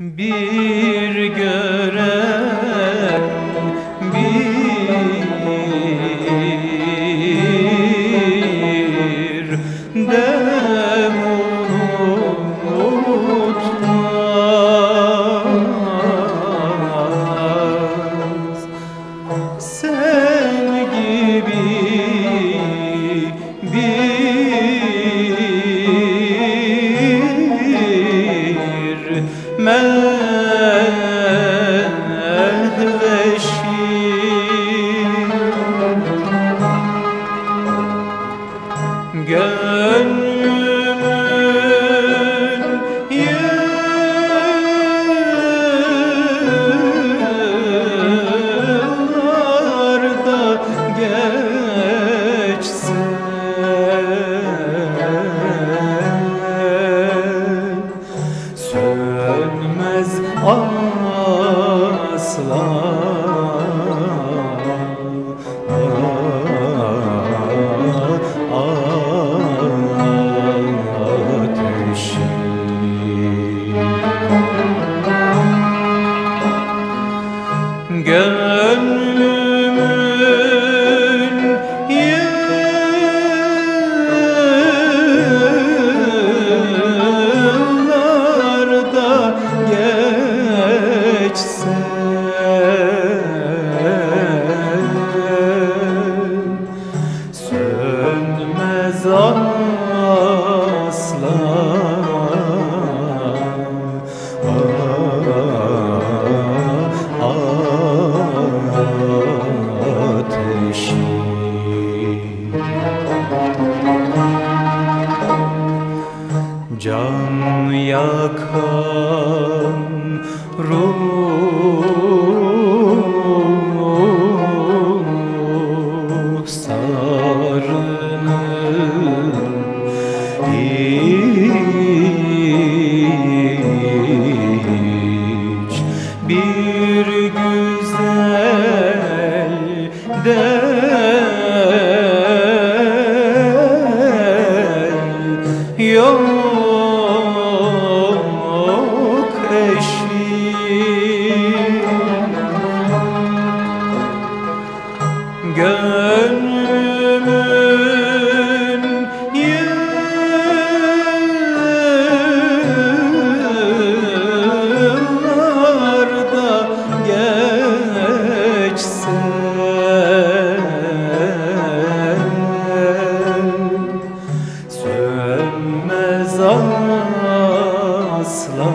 Bir gören bir dem bir Sönmez asla. Ateşi Can yakan ruh sarının hiç bir güzel yok. gönlümün yıllarda geçsen sönmez asla.